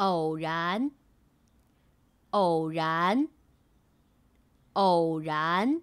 偶然。偶然。偶然。